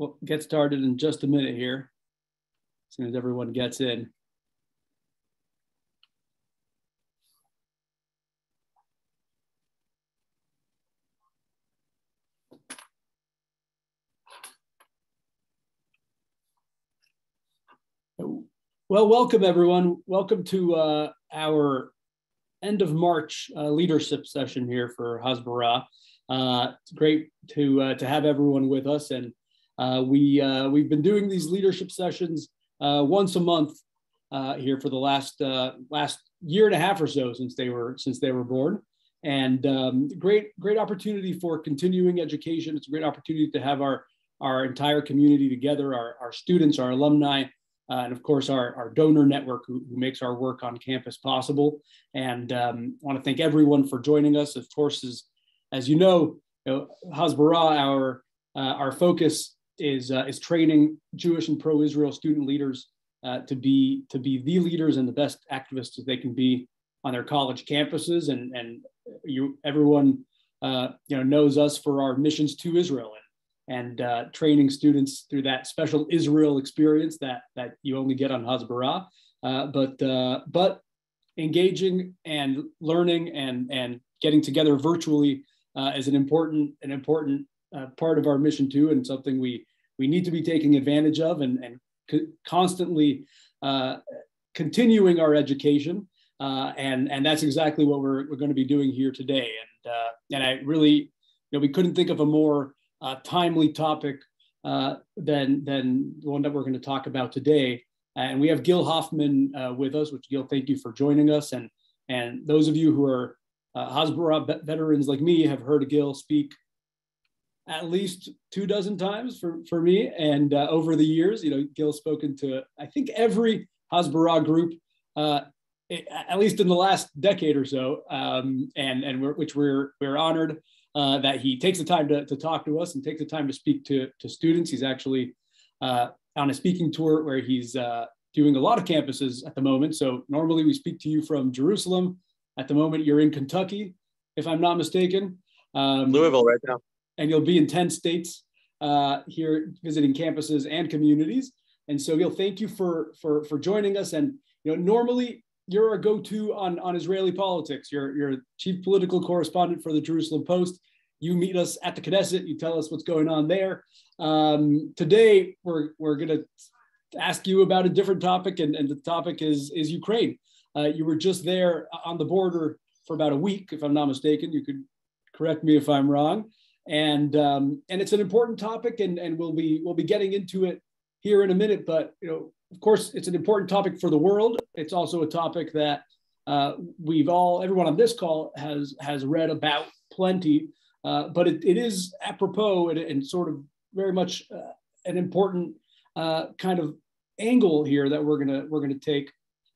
we'll get started in just a minute here, as soon as everyone gets in. Well, welcome everyone. Welcome to uh, our end of March uh, leadership session here for Hasbara. Uh, it's great to uh, to have everyone with us, and we uh, we've been doing these leadership sessions uh, once a month here for the last last year and a half or so since they were since they were born, and um, great great opportunity for continuing education. It's a great opportunity to have our our entire community together, our, our students, our alumni, uh, and of course our, our donor network who, who, makes our work on campus possible. And um, want to thank everyone for joining us. Of course, as, as you know, you know Hasbara, our, uh, our focus is, uh, is training Jewish and pro-Israel student leaders uh, to, be, to be the leaders and the best activists that they can be on their college campuses. And, and you, everyone uh, you know, knows us for our missions to Israel and uh, training students through that special Israel experience that that you only get on Hasbara. Uh, but uh, but engaging and learning and and getting together virtually is an important an important uh, part of our mission too, and something we we need to be taking advantage of and and co- constantly uh, continuing our education. and and that's exactly what we're, we're going to be doing here today. And and I really, you know, we couldn't think of a more uh, timely topic uh, than, than the one that we're going to talk about today. And we have Gil Hoffman uh, with us, which Gil, thank you for joining us. And, and those of you who are uh, Hasbara veterans like me have heard Gil speak at least two dozen times for, for me. And uh, over the years, you know, Gil's spoken to, I think, every Hasbara group, uh, at least in the last decade or so, um, and, and we're, which we're, we're honored uh, that he takes the time to, to talk to us and takes the time to speak to, to students. He's actually uh, on a speaking tour where he's uh, doing a lot of campuses at the moment. So normally we speak to you from Jerusalem. At the moment, you're in Kentucky, if I'm not mistaken. Um, Louisville right now. And you'll be in 10 states uh, here visiting campuses and communities. And so, Gil, thank you for, for, for joining us. And you know, normally you're a go-to on, on Israeli politics. You're, you're chief political correspondent for the Jerusalem Post. You meet us at the Knesset. You tell us what's going on there. Um, today, we're, we're going to ask you about a different topic, and, and the topic is, is Ukraine. Uh, you were just there on the border for about a week, if I'm not mistaken. You could correct me if I'm wrong. And, um, and it's an important topic, and, and we'll, be, we'll be getting into it here in a minute. But you know, of course, it's an important topic for the world. It's also a topic that uh, we've all, everyone on this call has has read about plenty. Uh, but it, it is apropos and, and sort of very much uh, an important uh, kind of angle here that we're gonna we're gonna take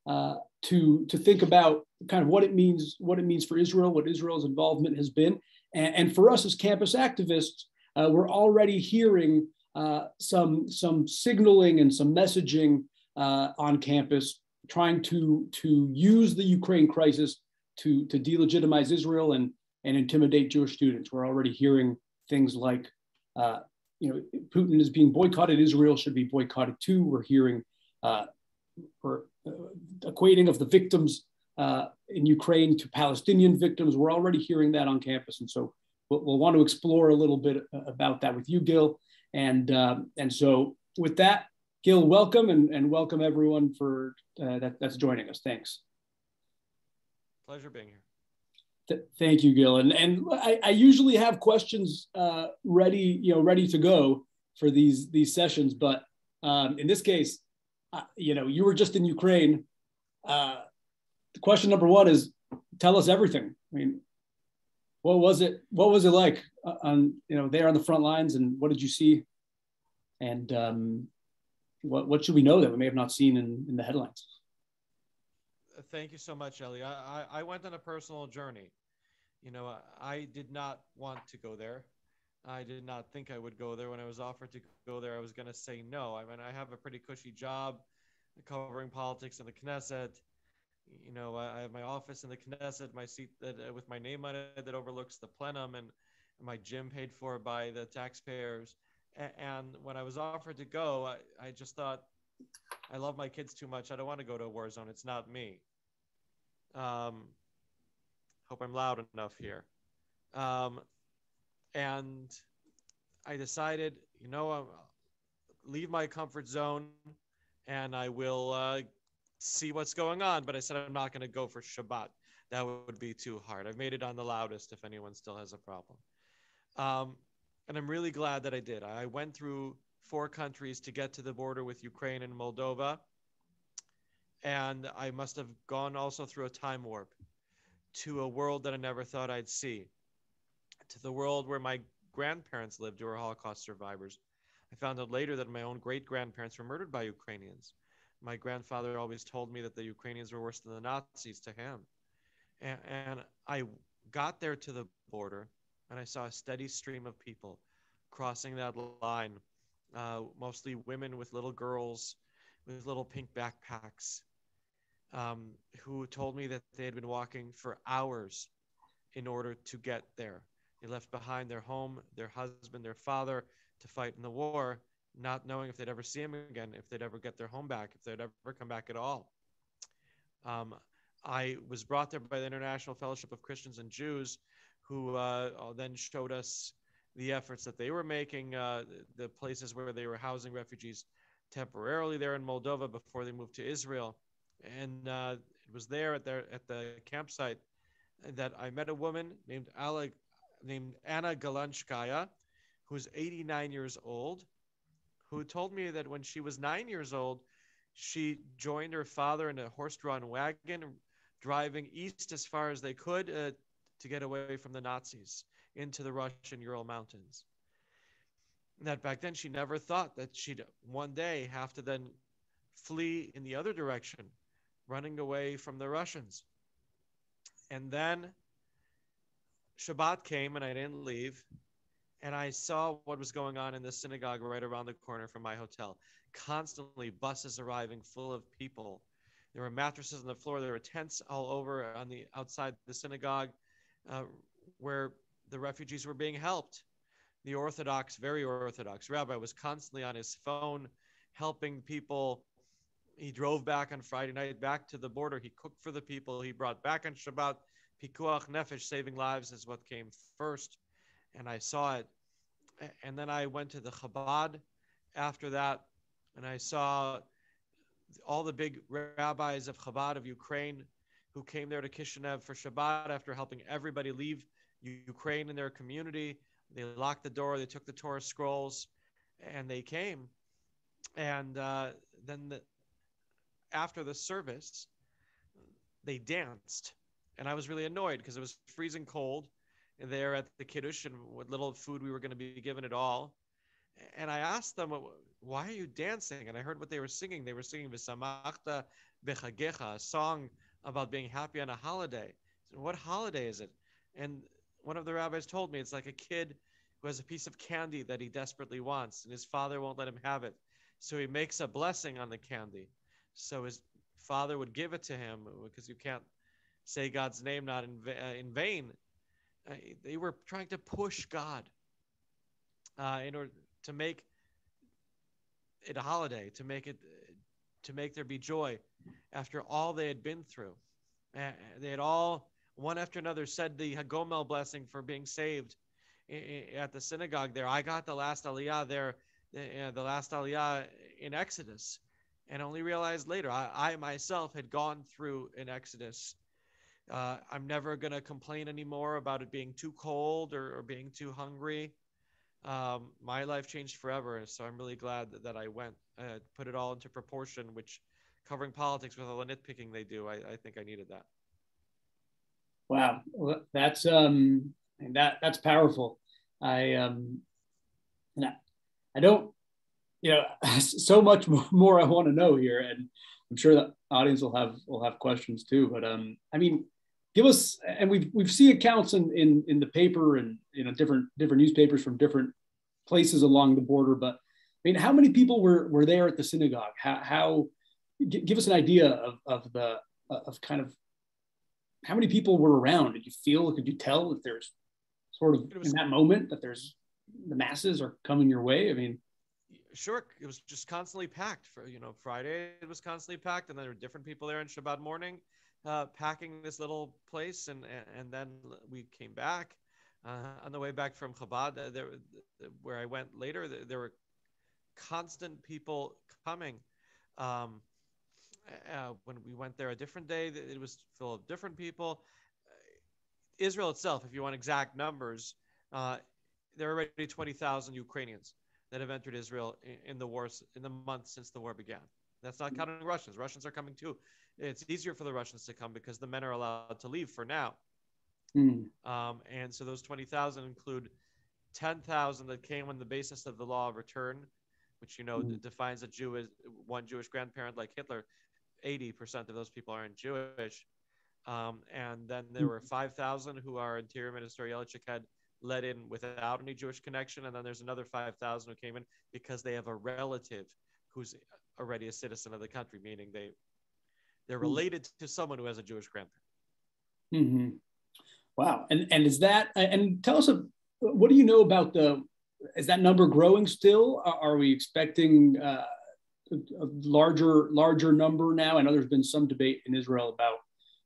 uh, to to think about kind of what it means what it means for Israel, what Israel's involvement has been, and, and for us as campus activists, uh, we're already hearing uh, some some signaling and some messaging uh, on campus, trying to to use the Ukraine crisis to to delegitimize Israel and and intimidate Jewish students. We're already hearing things like, uh, you know, Putin is being boycotted. Israel should be boycotted too. We're hearing uh, or uh, equating of the victims uh, in Ukraine to Palestinian victims. We're already hearing that on campus, and so we'll, we'll want to explore a little bit about that with you, Gil. And, um, and so with that, Gil, welcome and, and welcome everyone for uh, that, that's joining us. Thanks. Pleasure being here. Th thank you, Gil. And, and I, I usually have questions uh, ready, you know, ready to go for these, these sessions. But um, in this case, uh, you know, you were just in Ukraine. Question number one is tell us everything. I mean, what was it? What was it like on you know there on the front lines, and what did you see? And um, what what should we know that we may have not seen in, in the headlines? Thank you so much, Ellie. I, I went on a personal journey. You know, I did not want to go there. I did not think I would go there. When I was offered to go there, I was going to say no. I mean, I have a pretty cushy job covering politics in the Knesset you know, I have my office in the Knesset, my seat that uh, with my name on it that overlooks the plenum, and my gym paid for by the taxpayers. And when I was offered to go, I, I just thought, I love my kids too much. I don't want to go to a war zone. It's not me. Um, hope I'm loud enough here. Um, and I decided, you know, I'll leave my comfort zone and I will uh, see what's going on. But I said I'm not going to go for Shabbat. That would be too hard. I've made it on the loudest if anyone still has a problem. Um, and I'm really glad that I did. I went through four countries to get to the border with Ukraine and Moldova. And I must have gone also through a time warp to a world that I never thought I'd see, to the world where my grandparents lived who were Holocaust survivors. I found out later that my own great grandparents were murdered by Ukrainians. My grandfather always told me that the Ukrainians were worse than the Nazis to him. And, and I got there to the border and I saw a steady stream of people crossing that line, uh, mostly women with little girls with little pink backpacks, um, who told me that they had been walking for hours in order to get there. They left behind their home, their husband, their father to fight in the war, not knowing if they'd ever see him again, if they'd ever get their home back, if they'd ever come back at all. Um, I was brought there by the International Fellowship of Christians and Jews, who uh, then showed us the efforts that they were making, uh, the places where they were housing refugees temporarily there in Moldova before they moved to Israel. And uh, it was there at their at the campsite that I met a woman named Alec, named Anna Galanskaya, who's 89 years old, who told me that when she was nine years old, she joined her father in a horse-drawn wagon, driving east as far as they could uh, to get away from the Nazis into the Russian Ural Mountains. that back then she never thought that she'd one day have to then flee in the other direction, running away from the Russians. And then Shabbat came and I didn't leave. And I saw what was going on in the synagogue right around the corner from my hotel. Constantly buses arriving full of people. There were mattresses on the floor. There were tents all over on the outside the synagogue uh, where the refugees were being helped. The Orthodox, very Orthodox rabbi was constantly on his phone helping people. He drove back on Friday night back to the border. He cooked for the people. He brought back on Shabbat. Pikuach Nefesh, saving lives, is what came first. And I saw it. And then I went to the Chabad after that, and I saw all the big rabbis of Chabad of Ukraine who came there to Kishinev for Shabbat after helping everybody leave Ukraine in their community. They locked the door, they took the Torah scrolls, and they came. And uh, then the, after the service, they danced. And I was really annoyed because it was freezing cold there at the Kiddush and what little food we were going to be given at all. And I asked them, why are you dancing? And I heard what they were singing. They were singing V'samachta Bechagecha, a song about being happy on a holiday. What holiday is it? And one of the rabbis told me it's like a kid who has a piece of candy that he desperately wants, and his father won't let him have it. So he makes a blessing on the candy. So his father would give it to him because you can't say God's name not in, uh, in vain. Uh, they were trying to push God uh, in order to make it a holiday, to make it to make there be joy after all they had been through. Uh, they had all, one after another, said the Hagomel blessing for being saved at the synagogue there. I got the last Aliyah there, uh, the last Aliyah in Exodus, and only realized later I, I myself had gone through an Exodus. Uh, I'm never going to complain anymore about it being too cold or, or being too hungry. Um, my life changed forever, so I'm really glad that, that I went. Uh, put it all into proportion, which covering politics with all the nitpicking they do, I, I think I needed that. Wow, that's um, that that's powerful. I um, I, I don't, you know, so much more I want to know here, and I'm sure the audience will have will have questions too. But um, I mean, give us, and we've we've seen accounts in in in the paper and you know different different newspapers from different places along the border. But I mean, how many people were were there at the synagogue? How how give us an idea of, of the of kind of how many people were around did you feel could you tell that there's sort of was, in that moment that there's the masses are coming your way? I mean, sure, it was just constantly packed. For you know, Friday it was constantly packed, and then there were different people there on Shabbat morning, uh, packing this little place, and and then we came back. Uh, on the way back from Chabad, there, where I went later, there, there were constant people coming. Um, uh, when we went there a different day, it was full of different people. Israel itself, if you want exact numbers, uh, there are already 20,000 Ukrainians that have entered Israel in, in the wars in the month since the war began. That's not counting Russians. Russians are coming too. It's easier for the Russians to come because the men are allowed to leave for now. Mm. Um, and so those 20,000 include 10,000 that came on the basis of the law of return, which you know mm. defines a Jew as one Jewish grandparent like Hitler. 80% of those people aren't Jewish. Um, and then there were 5,000 who our Interior Minister Ayelet Shaked had let in without any Jewish connection. And then there's another 5,000 who came in because they have a relative who's already a citizen of the country, meaning they, they're hmm. related to someone who has a Jewish grandparent. Mm-hmm. Wow. And, and is that, and tell us, what do you know about the, is that number growing still? Are we expecting uh, a larger, larger number now? I know there's been some debate in Israel about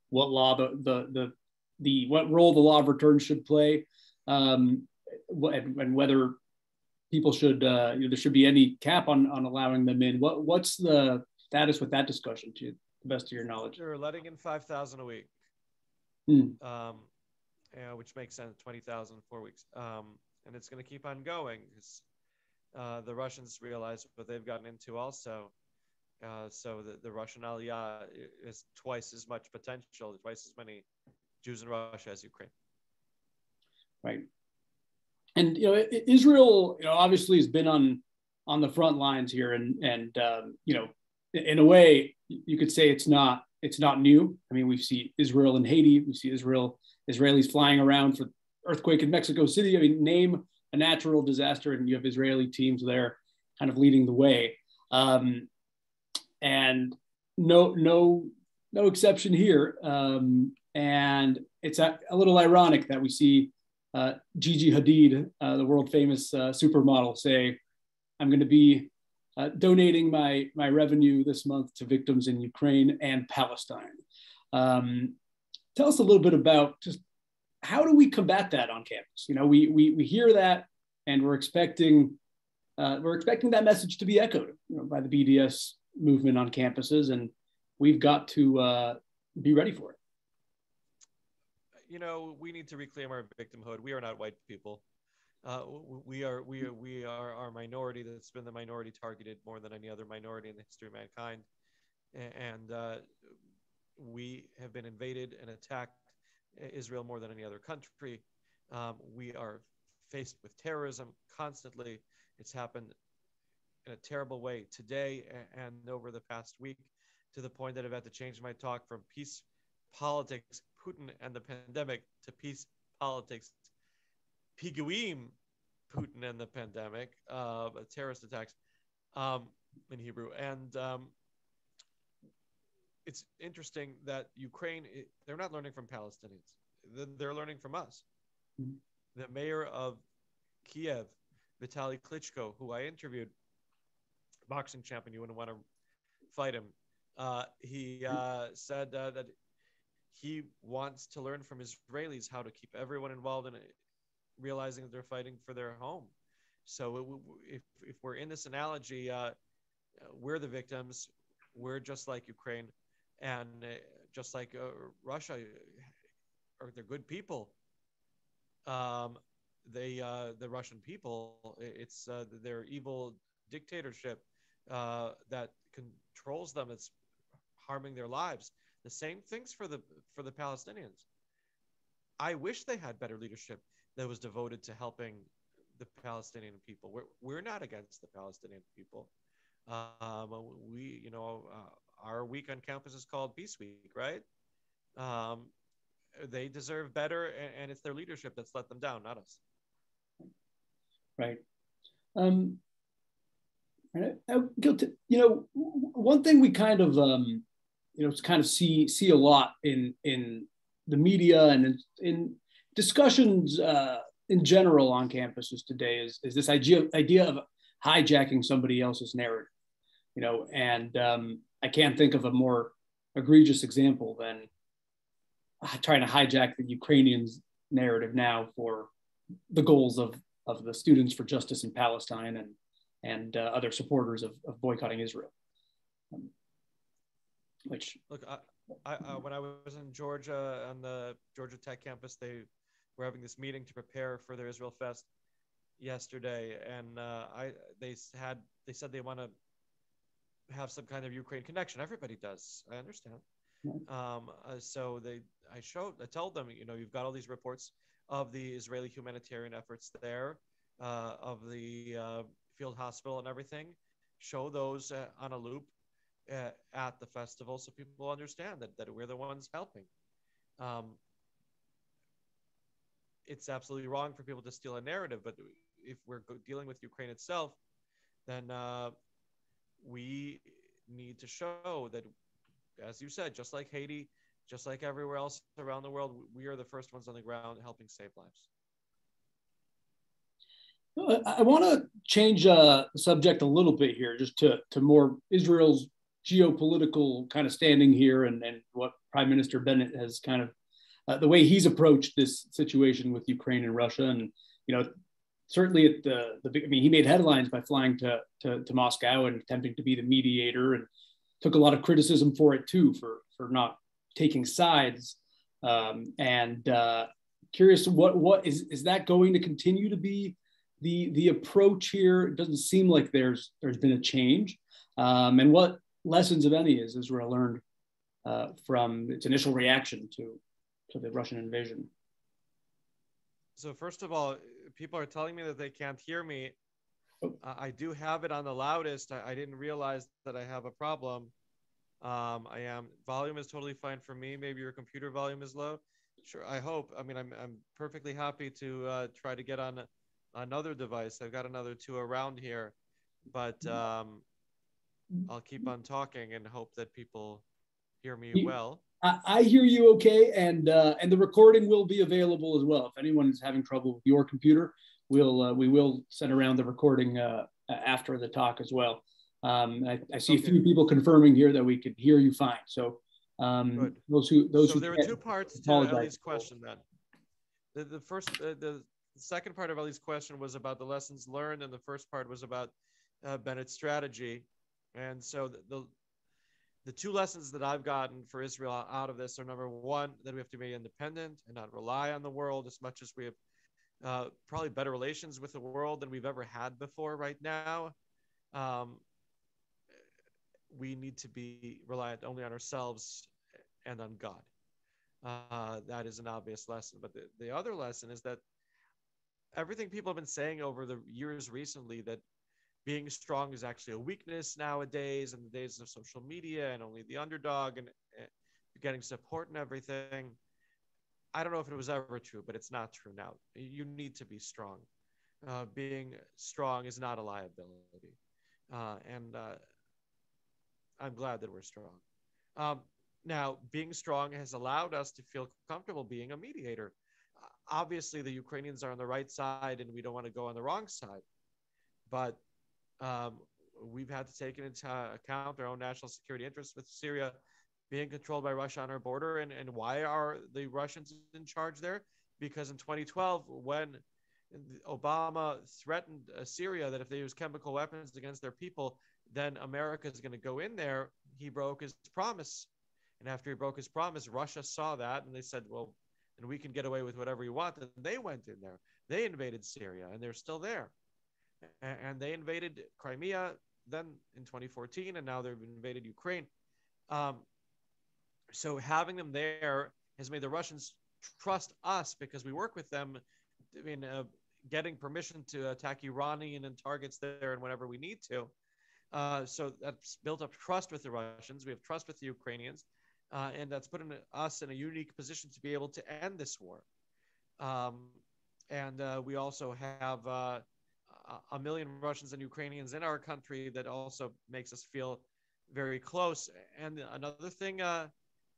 what law the the the, the what role the law of return should play, um, and, and whether people should uh, you know, there should be any cap on on allowing them in. What what's the status with that discussion to the best of your knowledge? They're letting in five thousand a week, hmm. um, yeah, which makes sense. Twenty thousand four weeks, um, and it's going to keep on going because uh, the Russians realize what they've gotten into also. Uh, so the, the Russian Aliyah is twice as much potential, twice as many Jews in Russia as Ukraine. Right. And you know, Israel, you know, obviously has been on on the front lines here, and and um, you know, in a way, you could say it's not it's not new. I mean, we see Israel in Haiti, we see Israel Israelis flying around for earthquake in Mexico City. I mean, name a natural disaster, and you have Israeli teams there, kind of leading the way. Um, and no no no exception here. Um, and it's a, a, little ironic that we see uh, Gigi Hadid, uh, the world famous uh, supermodel, say, "I'm going to be uh, donating my my revenue this month to victims in Ukraine and Palestine." Um, tell us a little bit about just how do we combat that on campus? You know, we we we hear that, and we're expecting uh, we're expecting that message to be echoed you know, by the BDS movement on campuses, and we've got to uh, be ready for it. You know, we need to reclaim our victimhood. We are not white people. Uh, we are we are we are our minority that's been the minority targeted more than any other minority in the history of mankind, and uh, we have been invaded and attacked Israel more than any other country. Um, we are faced with terrorism constantly. It's happened in a terrible way today and over the past week to the point that I've had to change my talk from peace politics, Putin and the pandemic, to peace politics, Piguim, Putin and the pandemic, uh, terrorist attacks um, in Hebrew. And um, it's interesting that Ukraine, they're not learning from Palestinians, they're learning from us. Mm-hmm. The mayor of Kiev, Vitaly Klitschko, who I interviewed, boxing champion, you wouldn't want to fight him. Uh, he uh, said uh, that he wants to learn from Israelis how to keep everyone involved in it, realizing that they're fighting for their home. So if, if we're in this analogy, uh, we're the victims. We're just like Ukraine, and uh, just like uh, Russia, are they're good people. Um, they the Russian people, it's their evil dictatorship uh, that controls them. It's harming their lives. The same things for the for the Palestinians. I wish they had better leadership that was devoted to helping the Palestinian people. We're we're not against the Palestinian people. Um, we, you know, uh, our week on campus is called Peace Week, right? Um, they deserve better, and, and, it's their leadership that's let them down, not us. Right. Um, Right? You know, one thing we kind of, um, you know, kind of see see a lot in in the media and in, in discussions uh, in general on campuses today is, is this idea, idea of hijacking somebody else's narrative, you know, and um, I can't think of a more egregious example than trying to hijack the Ukrainians narrative now for the goals of, of the Students for Justice in Palestine and, and uh, other supporters of, of boycotting Israel. Um, which look, I, I, uh, when I was in Georgia on the Georgia Tech campus, they were having this meeting to prepare for their Israel Fest yesterday, and uh, I they had they said they want to have some kind of Ukraine connection. Everybody does. I understand. Um, uh, so they, I showed, I told them, you know, you've got all these reports of the Israeli humanitarian efforts there, uh, of the uh, field hospital and everything. Show those uh, on a loop uh, at the festival so people understand that, that we're the ones helping. Um, it's absolutely wrong for people to steal a narrative, but if we're dealing with Ukraine itself, then uh, we need to show that, as you said, just like Haiti, just like everywhere else around the world, we are the first ones on the ground helping save lives. I want to change uh, the subject a little bit here, just to, to more Israel's geopolitical kind of standing here and, and what Prime Minister Bennett has kind of uh, the way he's approached this situation with Ukraine and Russia. And, you know, certainly at the, the I mean, he made headlines by flying to, to, to Moscow and attempting to be the mediator and took a lot of criticism for it too, for, for not taking sides. Um, and uh, curious, what, what is, is that going to continue to be the, the approach here? It doesn't seem like there's, there's been a change. Um, and what lessons, of any, has Israel learned uh, from its initial reaction to, to the Russian invasion? So first of all, people are telling me that they can't hear me. Oh. Uh, I do have it on the loudest. I, I, didn't realize that I have a problem. Um, I am volume is totally fine for me. Maybe your computer volume is low. Sure, I hope. I mean, I'm I'm perfectly happy to uh, try to get on another device. I've got another two around here, but um, I'll keep on talking and hope that people hear me well. I, I hear you okay, and uh, and the recording will be available as well. If anyone is having trouble with your computer, we'll uh, we will send around the recording uh, after the talk as well. Um, I, I, see okay. a few people confirming here that we could hear you fine. So um, those who those so who there are two parts to Ellie's question then. The, the first uh, the, the second part of Ellie's question was about the lessons learned, and the first part was about uh, Bennett's strategy. And so the, the the two lessons that I've gotten for Israel out of this are number one, that we have to be independent and not rely on the world as much as we have uh, probably better relations with the world than we've ever had before right now. Um, we need to be reliant only on ourselves and on God. Uh, that is an obvious lesson. But the, the other lesson is that everything people have been saying over the years recently that being strong is actually a weakness nowadays in the days of social media and only the underdog and uh, getting support and everything. I don't know if it was ever true, but it's not true now. You need to be strong. Uh, being strong is not a liability. Uh, and uh, I'm glad that we're strong. Um, now, being strong has allowed us to feel comfortable being a mediator. Obviously, the Ukrainians are on the right side, and we don't want to go on the wrong side. But um, we've had to take into account our own national security interests with Syria being controlled by Russia on our border. And, and why are the Russians in charge there? Because in 2012, when Obama threatened uh, Syria that if they use chemical weapons against their people, then America is going to go in there, he broke his promise. And after he broke his promise, Russia saw that and they said, well, and we can get away with whatever we want. And they went in there. They invaded Syria and they're still there and they invaded Crimea then in 2014, and now they've invaded Ukraine. Um, so having them there has made the Russians trust us because we work with them. I mean, uh, getting permission to attack Iranian and targets there and whenever we need to. Uh, so that's built up trust with the Russians. We have trust with the Ukrainians, uh, and that's put in us in a unique position to be able to end this war. Um, and uh, we also have uh, a million Russians and Ukrainians in our country that also makes us feel very close. And another thing, uh,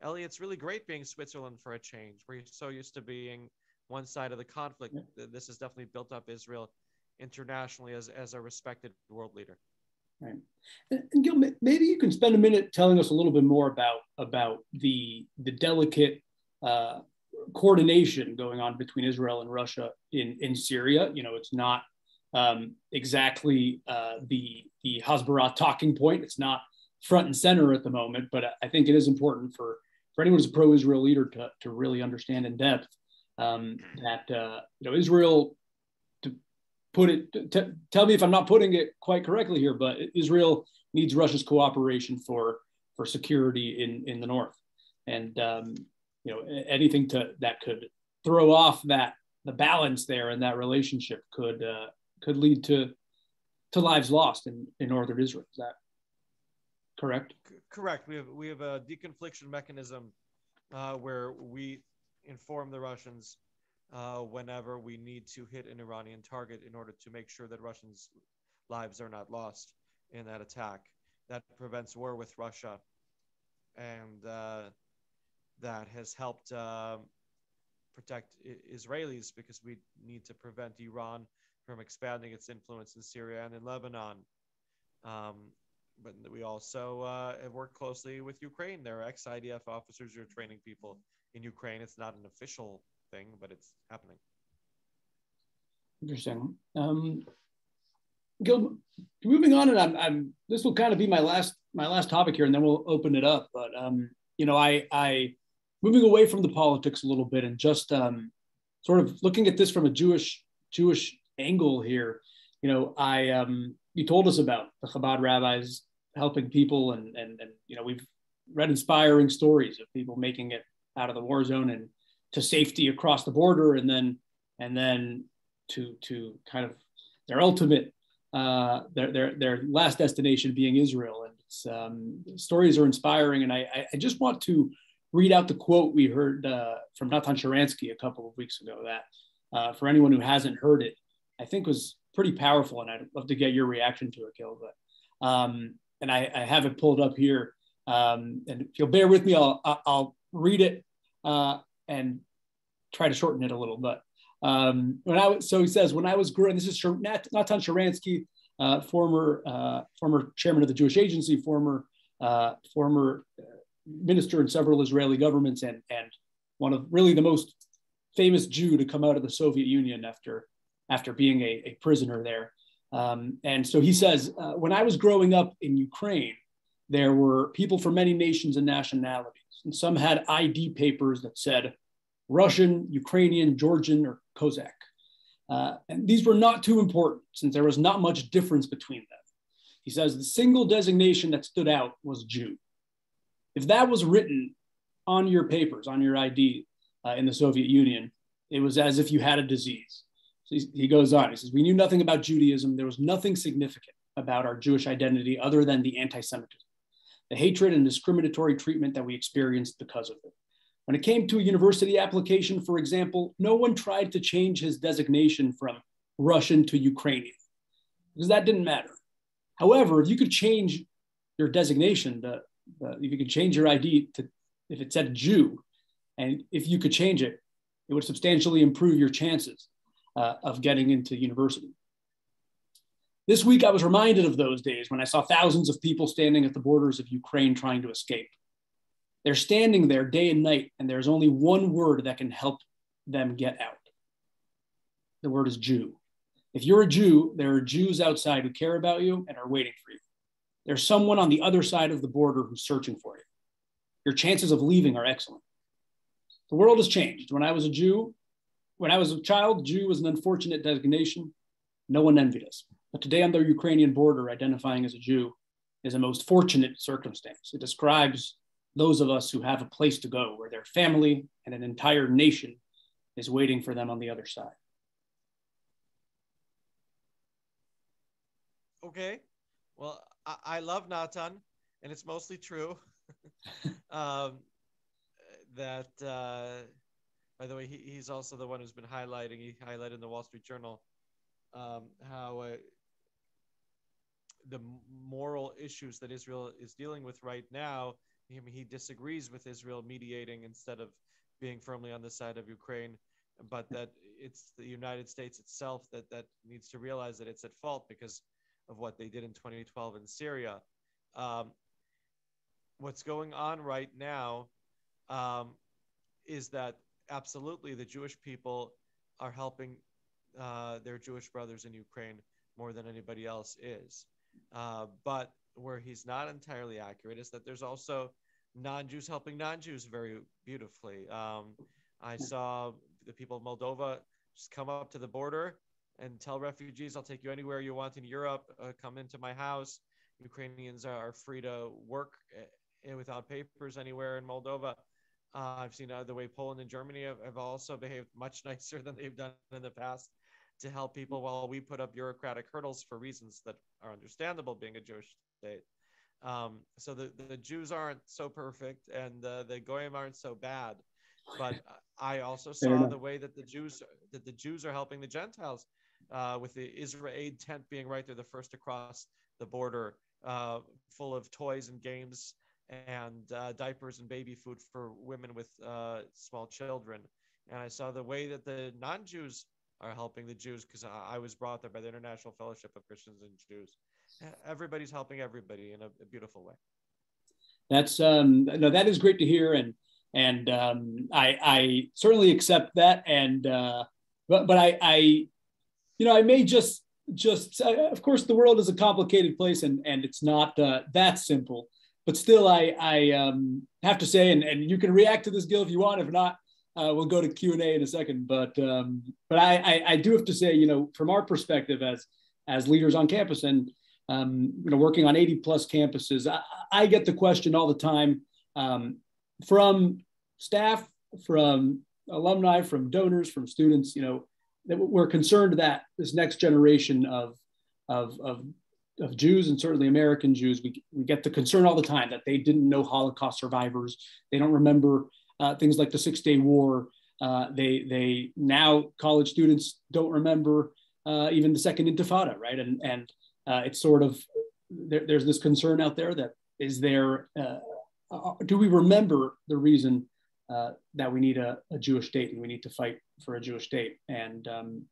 Ellie, it's really great being Switzerland for a change. We're so used to being one side of the conflict. Yeah. This has definitely built up Israel internationally as, as a respected world leader. Right. And, and Gil, maybe you can spend a minute telling us a little bit more about about the the delicate uh, coordination going on between Israel and Russia in in Syria. You know, it's not um, exactly uh, the the Hasbara talking point. It's not front and center at the moment, but I think it is important for for anyone who's a pro-Israel leader to to really understand in depth um, that uh, you know Israel To put it t- tell me if i'm not putting it quite correctly here but israel needs russia's cooperation for for security in in the north and um, you know anything to that could throw off that the balance there in that relationship could uh, could lead to to lives lost in, in northern israel. Is that correct? Correct. We have we have a deconfliction mechanism uh, where we inform the russians uh, whenever we need to hit an Iranian target in order to make sure that Russians' lives are not lost in that attack. That prevents war with Russia, and uh, that has helped uh, protect Israelis because we need to prevent Iran from expanding its influence in Syria and in Lebanon. Um, but we also uh, have worked closely with Ukraine. There are ex IDF officers who are training people in Ukraine. It's not an official thing, but it's happening. Interesting. Um, Gil, moving on, and I'm, I'm, this will kind of be my last my last topic here, and then we'll open it up. But um, you know, I I moving away from the politics a little bit and just um, sort of looking at this from a Jewish Jewish angle here. You know, I um, you told us about the Chabad rabbis helping people, and and and you know, we've read inspiring stories of people making it out of the war zone and to safety across the border and then and then to to kind of their ultimate uh, their, their their last destination being Israel and it's, um, stories are inspiring and I, I just want to read out the quote we heard uh, from Natan Sharansky a couple of weeks ago that uh, for anyone who hasn't heard it I think was pretty powerful and I'd love to get your reaction to it Gil but um, and I, I, have it pulled up here um, and if you'll bear with me I'll, I'll read it uh, and try to shorten it a little. But um, when I so he says, when I was growing, this is Nat, Natan Sharansky, uh, former uh, former chairman of the Jewish Agency, former uh, former uh, minister in several Israeli governments, and and one of really the most famous Jew to come out of the Soviet Union after after being a, a prisoner there. Um, and so he says, uh, when I was growing up in Ukraine, there were people from many nations and nationalities, and some had ID papers that said Russian, Ukrainian, Georgian, or Kazakh. Uh, and these were not too important since there was not much difference between them. He says the single designation that stood out was Jew. If that was written on your papers, on your ID uh, in the Soviet Union, it was as if you had a disease. So he goes on, he says, We knew nothing about Judaism. There was nothing significant about our Jewish identity other than the anti Semitism, the hatred and discriminatory treatment that we experienced because of it. When it came to a university application, for example, no one tried to change his designation from Russian to Ukrainian because that didn't matter. However, if you could change your designation, the, the, if you could change your ID to if it said Jew, and if you could change it, it would substantially improve your chances uh, of getting into university. This week, I was reminded of those days when I saw thousands of people standing at the borders of Ukraine trying to escape. They're standing there day and night, and there's only one word that can help them get out. The word is Jew. If you're a Jew, there are Jews outside who care about you and are waiting for you. There's someone on the other side of the border who's searching for you. Your chances of leaving are excellent. The world has changed. When I was a Jew, when I was a child, Jew was an unfortunate designation. No one envied us. But today, on the Ukrainian border, identifying as a Jew is a most fortunate circumstance. It describes those of us who have a place to go where their family and an entire nation is waiting for them on the other side. Okay. Well, I, I love Natan, and it's mostly true. um, that, uh, by the way, he, he's also the one who's been highlighting, he highlighted in the Wall Street Journal um, how uh, the moral issues that Israel is dealing with right now he disagrees with Israel mediating instead of being firmly on the side of Ukraine. but that it's the United States itself that that needs to realize that it's at fault because of what they did in 2012 in Syria. Um, what's going on right now um, is that absolutely the Jewish people are helping uh, their Jewish brothers in Ukraine more than anybody else is. Uh, but where he's not entirely accurate is that there's also non-Jews helping non-Jews very beautifully. Um, I saw the people of Moldova just come up to the border and tell refugees, "I'll take you anywhere you want in Europe. Uh, come into my house." Ukrainians are free to work uh, without papers anywhere in Moldova. Uh, I've seen uh, the way Poland and Germany have, have, also behaved much nicer than they've done in the past to help people while we put up bureaucratic hurdles for reasons that are understandable being a Jewish state. Um, so the, the Jews aren't so perfect and uh, the Goyim aren't so bad. But I also saw the way that the Jews that the Jews are helping the Gentiles uh, with the IsraAID tent being right there, the first across the border, uh, full of toys and games and uh, diapers and baby food for women with uh, small children. And I saw the way that the non-Jews are helping the Jews because I, I was brought there by the International Fellowship of Christians and Jews. Everybody's helping everybody in a, a beautiful way. That's um, no, that is great to hear, and and um, I, I certainly accept that. And uh, but but I, I, you know, I may just just uh, of course the world is a complicated place, and and it's not uh, that simple. But still, I I um, have to say, and, and you can react to this, Gil, if you want. If not, uh, we'll go to Q and A in a second. But um, but I, I, I do have to say, you know, from our perspective as as leaders on campus, and um, you know, working on 80 plus campuses, I, I get the question all the time um, from staff, from alumni, from donors, from students. You know, that we're concerned that this next generation of of, of of Jews and certainly American Jews, we, we get the concern all the time that they didn't know Holocaust survivors. They don't remember uh, things like the Six Day War. Uh, they they now college students don't remember uh, even the Second Intifada, right? And and uh, it's sort of there, there's this concern out there that is there. Uh, uh, do we remember the reason that we need a, a, Jewish state and we need to fight for a Jewish state? And um,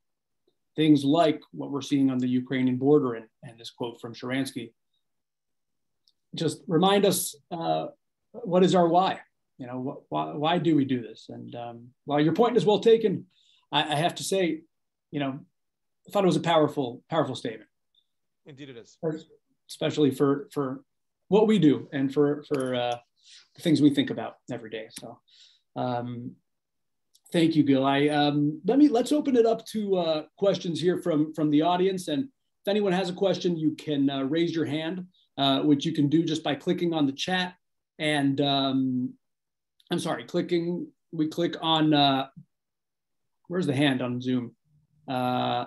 things like what we're seeing on the Ukrainian border and, and this quote from Sharansky just remind us what is our why you know, why, why do we do this? And um, while your point is well taken, I, I, have to say, you know, I thought it was a powerful, powerful statement. Indeed, it is. Especially for for what we do and for for uh, the things we think about every day. So, um, thank you, Gil. I um, let me let's open it up to uh, questions here from from the audience. And if anyone has a question, you can uh, raise your hand, uh, which you can do just by clicking on the chat. And um, I'm sorry, clicking, we click on, uh, where's the hand on Zoom? Uh,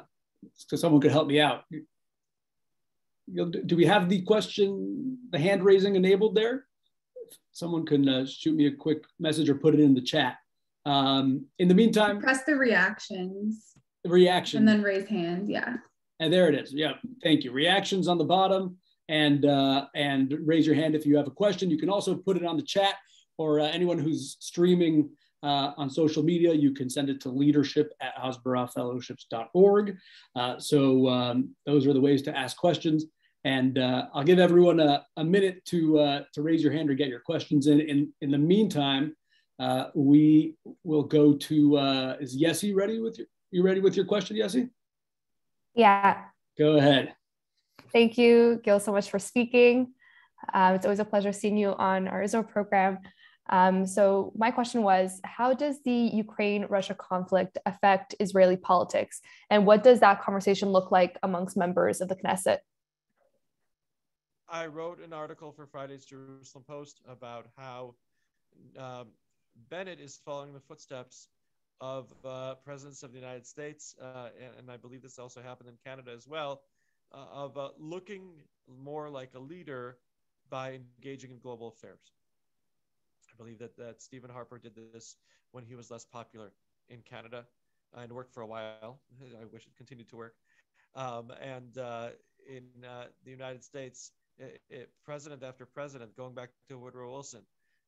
so someone could help me out. Do we have the question, the hand raising enabled there? Someone can uh, shoot me a quick message or put it in the chat. Um, in the meantime, press the reactions. The reaction. And then raise hand, yeah. And there it is. Yeah, thank you. Reactions on the bottom and uh, and raise your hand if you have a question. You can also put it on the chat or uh, anyone who's streaming uh, on social media, you can send it to leadership at hasbarafellowships.org. Uh, so um, those are the ways to ask questions. And uh, I'll give everyone a, a minute to, uh, to raise your hand or get your questions in. In, in the meantime, uh, we will go to, is Yessie ready with your, you ready with your question, Yessie? Yeah. Go ahead. Thank you, Gil, so much for speaking. Uh, it's always a pleasure seeing you on our Israel program. Um, so my question was, how does the Ukraine-Russia conflict affect Israeli politics? And what does that conversation look like amongst members of the Knesset? I wrote an article for Friday's Jerusalem Post about how um, Bennett is following the footsteps of uh, presidents of the United States, uh, and, and, I believe this also happened in Canada as well, uh, of uh, looking more like a leader by engaging in global affairs. I believe that, that Stephen Harper did this when he was less popular in Canada and worked for a while. I wish it continued to work. Um, and uh, in uh, the United States, it, it, president after president, going back to Woodrow Wilson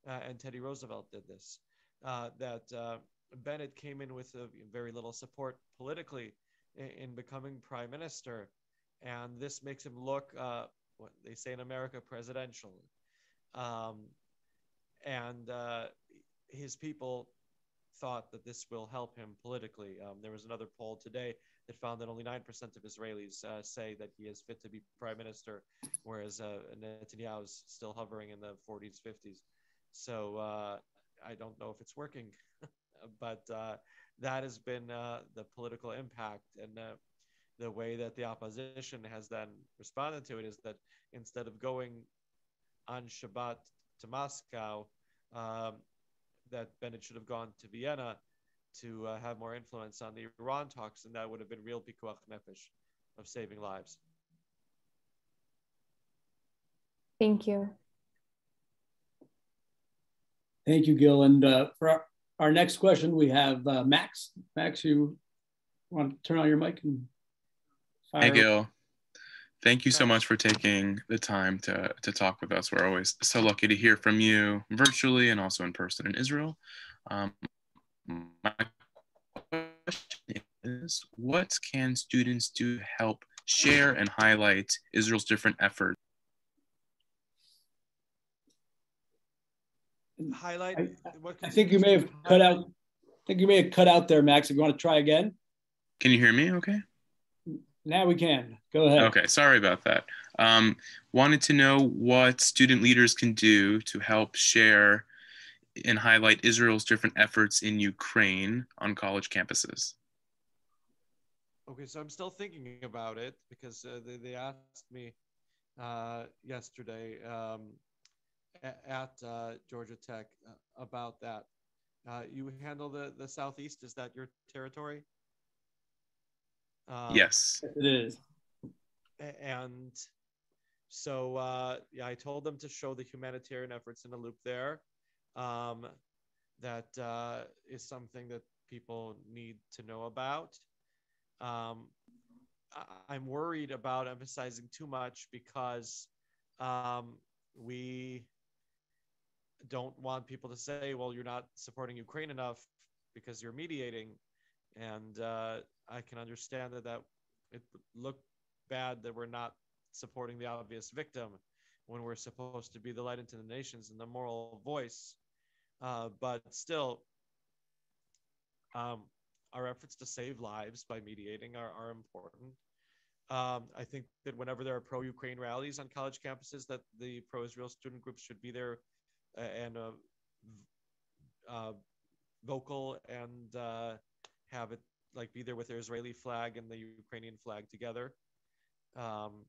uh, and Teddy Roosevelt, did this. Uh, that uh, Bennett came in with very little support politically in, in becoming prime minister, and this makes him look, uh, what they say in America, presidential. Um, and uh, his people thought that this will help him politically. Um, there was another poll today that found that only 9% of Israelis uh, say that he is fit to be prime minister, whereas uh, Netanyahu is still hovering in the 40s, 50s. So uh, I don't know if it's working, but uh, that has been uh, the political impact. And the way that the opposition has then responded to it is that instead of going on Shabbat to Moscow, um, that Bennett should have gone to Vienna to uh, have more influence on the Iran talks, and that would have been real pikuach nefesh of saving lives. Thank you. Thank you, Gil. And uh, for our, our, next question, we have uh, Max. Max, you want to turn on your mic and fire? Hey, Gil. Thank you so much for taking the time to, to talk with us. We're always so lucky to hear from you virtually and also in person in Israel. Um, my question is what can students do to help share and highlight Israel's different efforts? Highlight. I, I think you may have cut out. I think you may have cut out there, Max. If you want to try again. Can you hear me? Okay. Now we can. Go ahead. Okay, sorry about that. Um, wanted to know what student leaders can do to help share and highlight Israel's different efforts in Ukraine on college campuses. Okay, so I'm still thinking about it because uh, they, they asked me uh, yesterday um, at uh, Georgia Tech uh, about that. Uh, you handle the, the Southeast, is that your territory? Um, yes, it is. And so uh, yeah, I told them to show the humanitarian efforts in the loop there. Um, that uh, is something that people need to know about. Um, I- am worried about emphasizing too much because um, we don't want people to say, well, you're not supporting Ukraine enough because you're mediating. And uh, I can understand that that it looked bad that we're not supporting the obvious victim when we're supposed to be the light into the nations and the moral voice. Uh, but still, um, our efforts to save lives by mediating are, are important. Um, I think that whenever there are pro-Ukraine rallies on college campuses, that the pro-Israel student groups should be there and uh, uh, vocal and uh, have it like be there with the Israeli flag and the Ukrainian flag together. Um,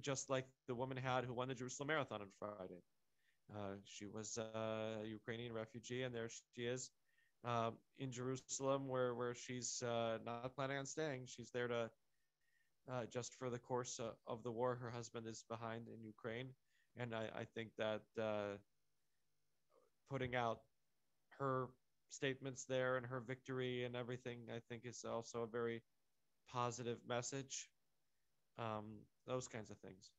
just like the woman had who won the Jerusalem Marathon on Friday. Uh, she was a Ukrainian refugee, and there she is uh, in Jerusalem, where where she's uh, not planning on staying. She's there to uh, just for the course uh, of the war. Her husband is behind in Ukraine, and I, I think that putting out her statements there and her victory and everything, I think is also a very positive message. Um, those kinds of things.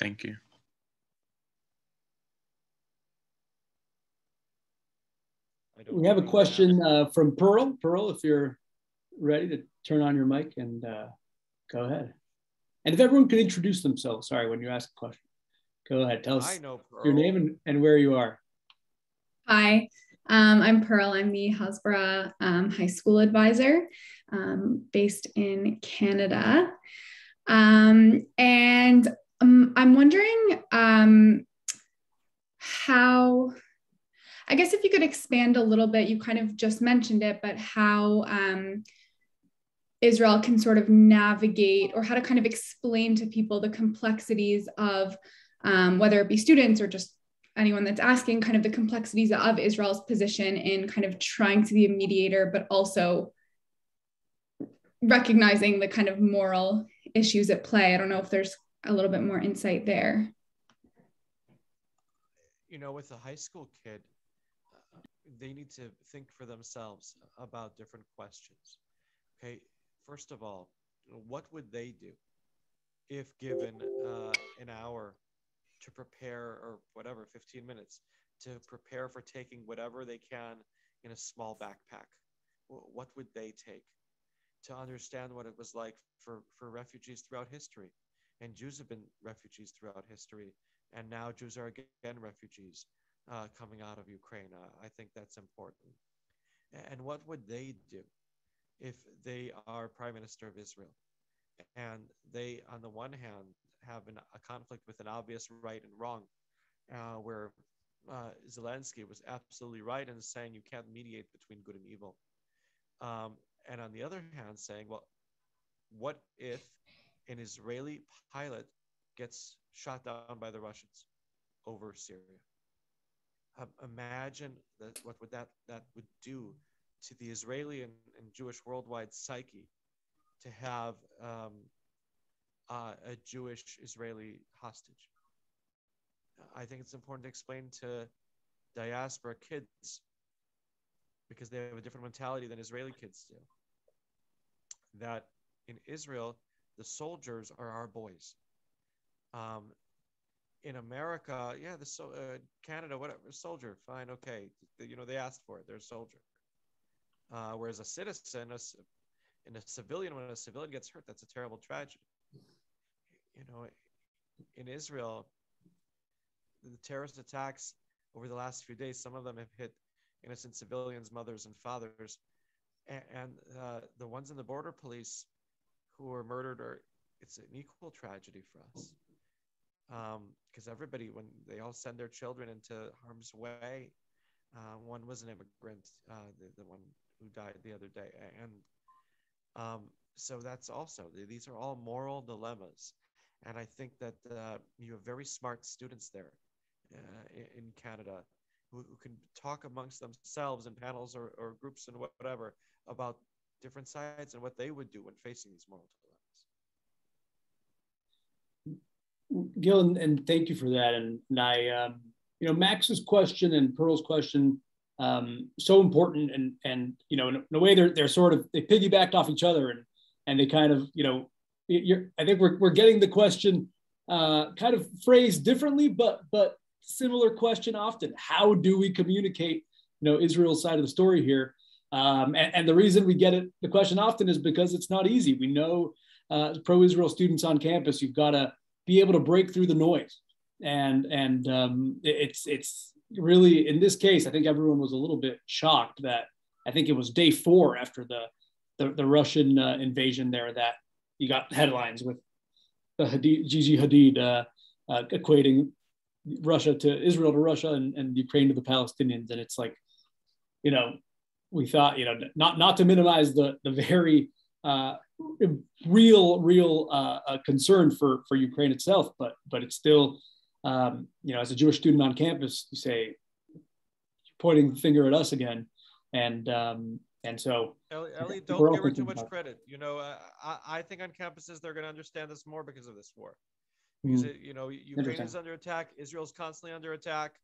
Thank you. We have a question uh, from Pearl. Pearl, if you're ready to turn on your mic and uh, go ahead. And if everyone could introduce themselves, sorry, when you ask a question. Go ahead. Tell us your name and, and where you are. Hi, um, I'm Pearl. I'm the Hasbara um, High School advisor um, based in Canada. Um, and um, I'm wondering um, how, I guess if you could expand a little bit, you kind of just mentioned it, but how Israel can sort of navigate or how to kind of explain to people the complexities of whether it be students or just anyone that's asking kind of the complexities of Israel's position in kind of trying to be a mediator, but also recognizing the kind of moral issues at play. I don't know if there's a little bit more insight there. You know, with a high school kid, they need to think for themselves about different questions. Okay, first of all, what would they do if given uh, an hour to prepare or whatever 15 minutes to prepare for taking whatever they can in a small backpack. What would they take? To understand what it was like for, for refugees throughout history. And Jews have been refugees throughout history. And now Jews are again refugees uh, coming out of Ukraine. Uh, I think that's important. And what would they do if they are prime minister of Israel? And they, on the one hand, have an, a conflict with an obvious right and wrong, uh, where uh, Zelensky was absolutely right in saying you can't mediate between good and evil. Um, and on the other hand, saying, well, what if an Israeli pilot gets shot down by the Russians over Syria? Um, imagine that what would that that would do to the Israeli and, and Jewish worldwide psyche to have um, uh, a Jewish Israeli hostage. I think it's important to explain to diaspora kids because they have a different mentality than Israeli kids do. That in Israel, the soldiers are our boys. Um, in America, yeah, the so, uh, Canada, whatever, soldier, fine, okay, you know they asked for it, they're a soldier. Uh, whereas a citizen, a, in a civilian, when a civilian gets hurt, that's a terrible tragedy. You know, in Israel, the terrorist attacks over the last few days, some of them have hit innocent civilians, mothers and fathers, and, uh, the ones in the border police who were murdered are it's an equal tragedy for us. Because um, everybody when they all send their children into harm's way uh, one was an immigrant uh, the, the one who died the other day. And um, so that's also these are all moral dilemmas. And i think that uh, you have very smart students there uh, in canada who, who, can talk amongst themselves in panels or, or groups and whatever about different sides and what they would do when facing these moral dilemmas. Gil and, thank you for that. And, and i um, you know max's question and pearl's question um, so important and and you know in, in, a way they're they're sort of they piggybacked off each other and and they kind of you know you're, I think we're, we're getting the question uh, kind of phrased differently but but similar question often. How do we communicate you know Israel's side of the story here? Um, and, and, the reason we get it the question often is because it's not easy. We know uh, pro-Israel students on campus you've got to be able to break through the noise. And and um, it's it's really, in this case, I think everyone was a little bit shocked that I think it was day four after the the, the Russian uh, invasion there that you got headlines with the Hadid, Gigi Hadid uh, uh, equating Russia to Israel to Russia and, and Ukraine to the Palestinians, and it's like, you know, we thought, you know, not not to minimize the the very uh, real real uh, uh, concern for for Ukraine itself, but but it's still um, you know, as a Jewish student on campus, you say, pointing the finger at us again. And, um, and so, Ellie, Ellie don't give her too much credit. You know, uh, I, I think on campuses they're going to understand this more because of this war. Because mm-hmm. it, you know, Ukraine is under attack. Israel's constantly under attack.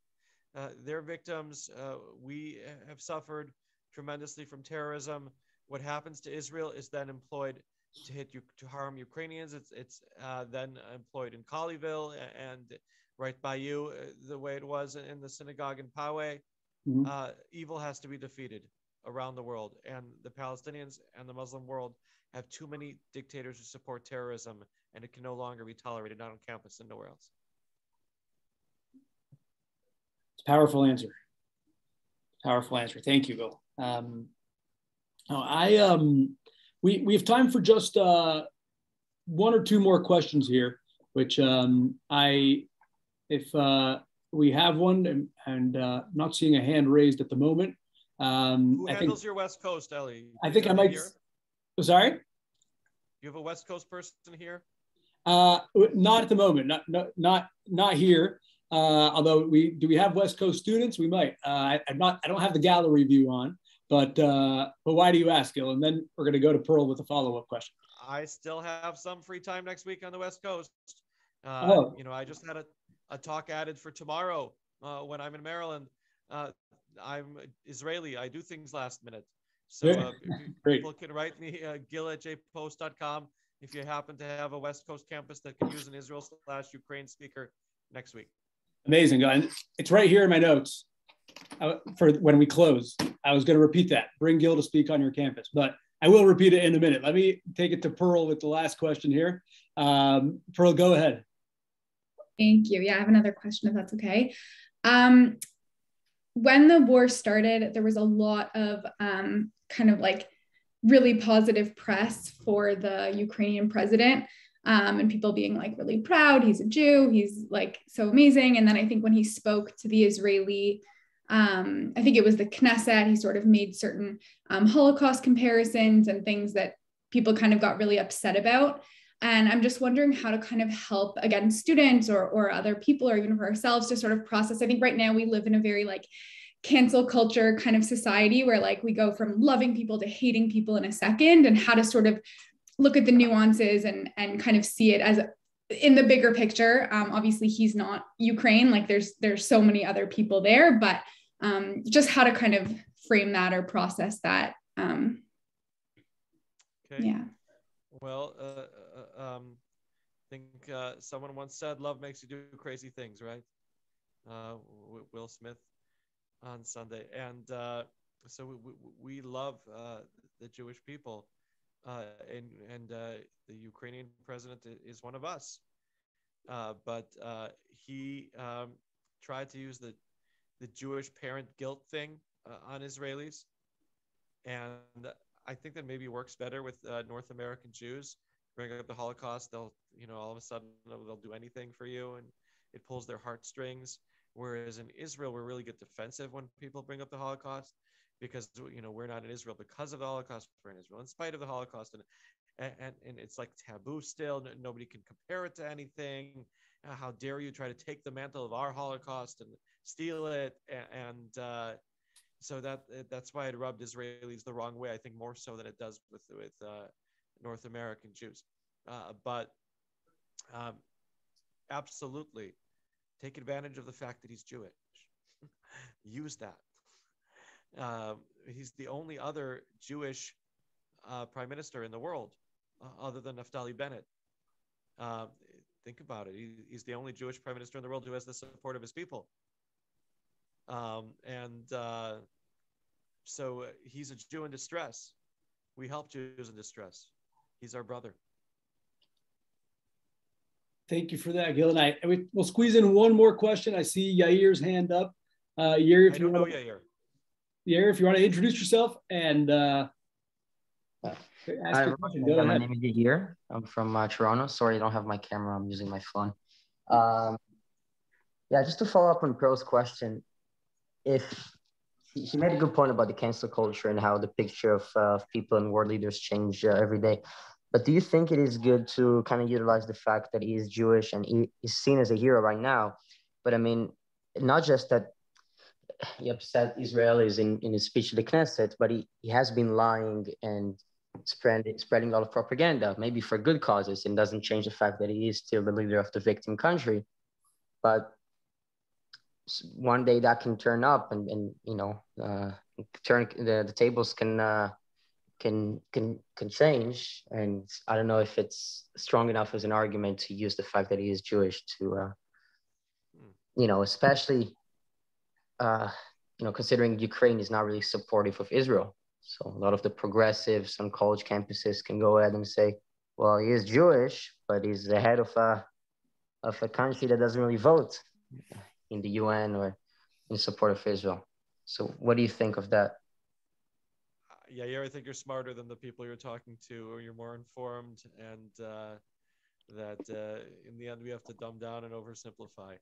Uh, they're victims. Uh, we have suffered tremendously from terrorism. What happens to Israel is then employed to hit you to harm Ukrainians. It's it's uh, then employed in Colleyville and right by you, uh, the way it was in the synagogue in Poway. Mm-hmm. Uh, evil has to be defeated around the world, and the Palestinians and the Muslim world have too many dictators who support terrorism, and it can no longer be tolerated, not on campus and nowhere else. It's powerful answer. Powerful answer. Thank you, Gil. Um, oh, I um, we we have time for just uh, one or two more questions here, which um, I if uh, we have one, and, and uh, not seeing a hand raised at the moment. Um, Who I handles think, your West Coast, Ellie? I think I might. Here? Sorry. You have a West Coast person here? Uh, not at the moment. Not not not not here. Uh, although we do we have West Coast students? We might. Uh, I, am not. I don't have the gallery view on, but uh, but why do you ask, Gil? And then we're going to go to Pearl with a follow up question. I still have some free time next week on the West Coast. Uh, oh. You know, I just had a a talk added for tomorrow uh, when I'm in Maryland. Uh, I'm Israeli. I do things last minute. So uh, people can write me uh, gil at jpost.com if you happen to have a West Coast campus that can use an Israel slash Ukraine speaker next week. Amazing. And it's right here in my notes uh, for when we close. I was going to repeat that. Bring Gil to speak on your campus, but I will repeat it in a minute. Let me take it to Pearl with the last question here. Um, Pearl, go ahead. Thank you. Yeah, I have another question if that's okay. Um, when the war started, there was a lot of um, kind of like really positive press for the Ukrainian president. Um, and people being like really proud. He's a Jew. He's like so amazing. And then I think when he spoke to the Israeli, um, I think it was the Knesset, he sort of made certain um, Holocaust comparisons and things that people kind of got really upset about. And I'm just wondering how to kind of help again students or or other people or even for ourselves to sort of process. I think right now we live in a very like cancel culture kind of society where like we go from loving people to hating people in a second and how to sort of look at the nuances and and kind of see it as in the bigger picture. Um, obviously he's not ukraine like there's there's so many other people there but um, just how to kind of frame that or process that um, okay. yeah. Well uh, um, i think uh, someone once said love makes you do crazy things right? Uh, will smith on Sunday, and uh, so we, we, love uh, the Jewish people, uh, and and uh, the Ukrainian president is one of us, but he um, tried to use the the Jewish parent guilt thing on Israelis, and I think that maybe works better with North American Jews. Bring up the Holocaust, they'll you know all of a sudden they'll do anything for you, and it pulls their heartstrings Whereas in Israel, we really get defensive when people bring up the Holocaust because you know we're not in Israel because of the Holocaust. We're in Israel in spite of the Holocaust, and and and it's like taboo still. Nobody can compare it to anything. Uh, how dare you try to take the mantle of our Holocaust and steal it? And uh, so that that's why it rubbed Israelis the wrong way. I think more so than it does with with uh, North American Jews. Uh, but um, absolutely, Take advantage of the fact that he's Jewish. Use that. Uh, he's the only other Jewish uh, prime minister in the world, uh, other than Naftali Bennett. Uh, think about it. He, he's the only Jewish prime minister in the world who has the support of his people. Um, and uh, so he's a Jew in distress. We help Jews in distress. He's our brother. Thank you for that, Gil. And I we'll squeeze in one more question. I see Yair's hand up. Uh, Yair, if I you don't want, know Yair. Yair, if you want to introduce yourself and uh, Hi, ask your question, go my name is Yair. I'm from uh, Toronto. Sorry, I don't have my camera. I'm using my phone. Um, yeah, just to follow up on Pearl's question, if he made a good point about the cancel culture and how the picture of uh, people and world leaders change uh, every day. But do you think it is good to kind of utilize the fact that he is Jewish and he is seen as a hero right now? But I mean, not just that he upset Israelis in, in his speech to the Knesset, but he, he has been lying and spreading spreading a lot of propaganda, maybe for good causes, and doesn't change the fact that he is still the leader of the victim country. But one day that can turn up, and, and you know, uh, turn the, the tables can uh, can can can change. And i don't know if it's strong enough as an argument to use the fact that he is jewish to uh, you know especially uh, you know considering ukraine is not really supportive of israel. So a lot of the progressives on college campuses can go ahead and say well he is jewish but he's the head of a of a country that doesn't really vote in the un or in support of israel. So what do you think of that? Yeah, yeah, I think you're smarter than the people you're talking to, or you're more informed, and uh, that uh, in the end we have to dumb down and oversimplify,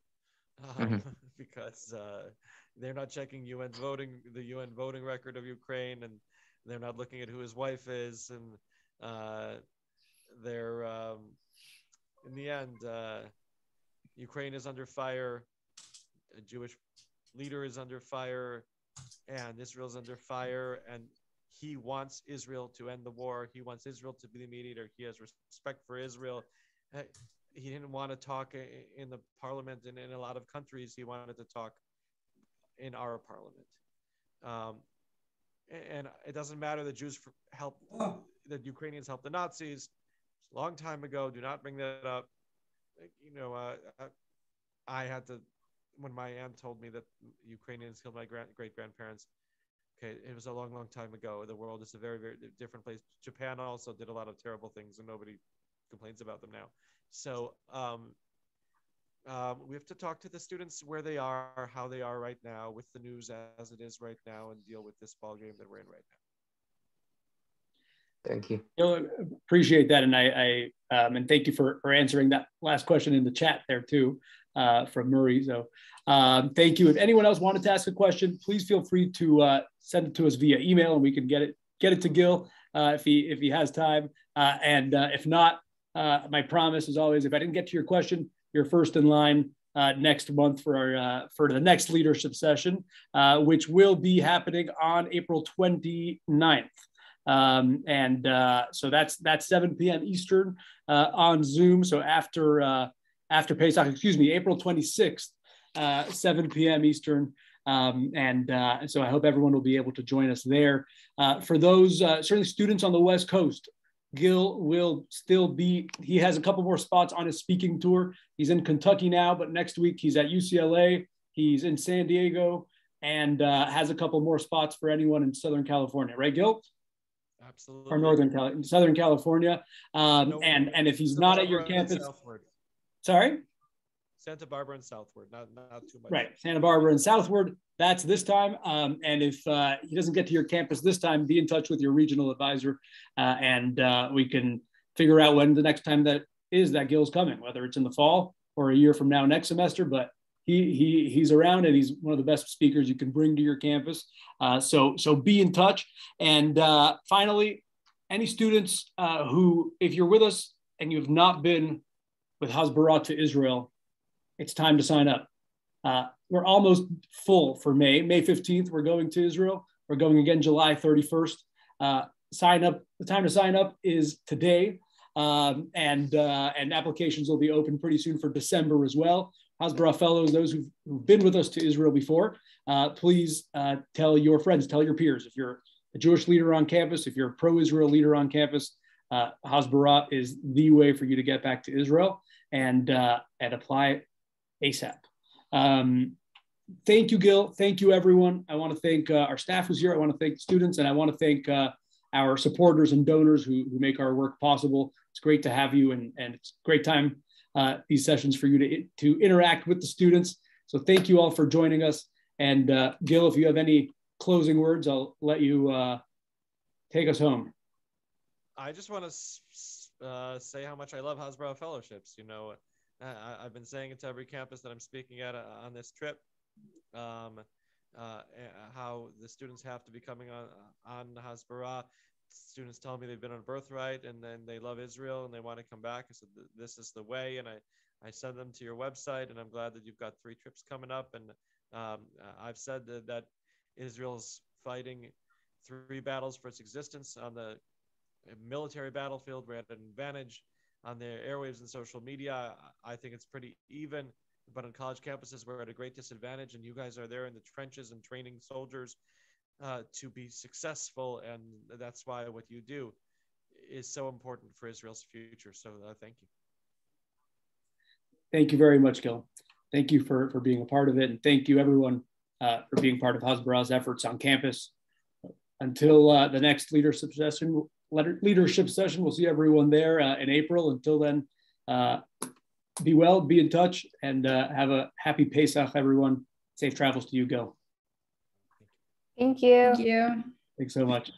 um, Mhm. because uh, they're not checking UN voting, the UN voting record of Ukraine, and they're not looking at who his wife is, and uh, they're um, in the end, uh, Ukraine is under fire, a Jewish leader is under fire, and Israel's under fire, and he wants Israel to end the war. He wants Israel to be the mediator. He has respect for Israel. Uh, He didn't want to talk in the parliament and in a lot of countries. He wanted to talk in our parliament. Um, and it doesn't matter that Jews helped, that Ukrainians helped the Nazis. Long time ago. Do not bring that up. You know, uh, I- I had to when my aunt told me that Ukrainians killed my grand, great grandparents, okay, it was a long, long time ago. The world is a very, very different place. Japan also did a lot of terrible things, and nobody complains about them now. So um, um, we have to talk to the students where they are, how they are right now, with the news as it is right now, and deal with this ball game that we're in right now. Thank you. you know, appreciate that, and I, I um, and thank you for for answering that last question in the chat there too uh, from Murray. So um, thank you. If anyone else wanted to ask a question, please feel free to uh, send it to us via email, and we can get it get it to Gil uh, if he if he has time. Uh, and uh, if not, uh, my promise is always if I didn't get to your question, you're first in line. next month for our for the next leadership session, which will be happening on April 29th. Um, and uh, so that's that's 7 p.m. Eastern uh, on Zoom. So after uh, after Pesach, excuse me, April 26th, uh, 7 p.m. Eastern. Um, and, uh, and so I hope everyone will be able to join us there. Uh, for those certainly students on the West Coast, Gil will still be, he has a couple more spots on his speaking tour. He's in Kentucky now, but next week he's at UCLA, he's in San Diego, and has a couple more spots for anyone in Southern California, right, Gil? Absolutely. Or Northern Cali- Southern California. Um, no, and and if he's Santa not Barbara at your campus, Southward. sorry. Santa Barbara and Southward, not not too much. Right, Santa Barbara and Southward. That's this time. Um, and if uh, he doesn't get to your campus this time, be in touch with your regional advisor, uh, and uh, we can figure out when the next time that is that Gil's coming, whether it's in the fall or a year from now next semester. But he, he he's around and he's one of the best speakers you can bring to your campus. Uh, so so be in touch. And uh, finally, any students uh, who, if you're with us and you have not been with Hasbara to Israel, it's time to sign up. Uh, we're almost full for May. May 15th, we're going to Israel. We're going again July 31st. Uh, sign up. The time to sign up is today. Um, and uh, and applications will be open pretty soon for December as well. Hasbara Fellows, those who've, who've, been with us to Israel before, uh, please uh, tell your friends, tell your peers. If you're a Jewish leader on campus, if you're a pro-Israel leader on campus, uh, Hasbara is the way for you to get back to Israel and uh, and apply ASAP. Um, thank you, Gil. Thank you, everyone. I want to thank uh, our staff who's here. I want to thank students, and I want to thank uh, our supporters and donors who, who make our work possible. It's great to have you, and, and it's great time uh, these sessions for you to, to interact with the students. So thank you all for joining us. And uh, Gil, if you have any closing words, I'll let you uh, take us home. I just want to uh, say how much I love Hasbara Fellowships. You know, I, have been saying it to every campus that I'm speaking at uh, on this trip. Um, uh, how the students have to be coming on on Hasbara students tell me they've been on birthright and then they love israel and they want to come back. I said this is the way and i i send them to your website and i'm glad that you've got three trips coming up. And um, i've said that, that israel's fighting three battles for its existence. On the military battlefield we're at an advantage on the airwaves and social media. I think it's pretty even but on college campuses we're at a great disadvantage and you guys are there in the trenches and training soldiers uh, to be successful. And that's why what you do is so important for Israel's future. So uh, thank you. Thank you very much, Gil. Thank you for, for being a part of it. And thank you, everyone, uh, for being part of Hasbara's efforts on campus. Until uh, the next leadership session, leadership session, we'll see everyone there uh, in April. Until then, uh, be well, be in touch, and have a happy Pesach, everyone. Safe travels to you, Gil. Thank you. Thank you. Thanks so much.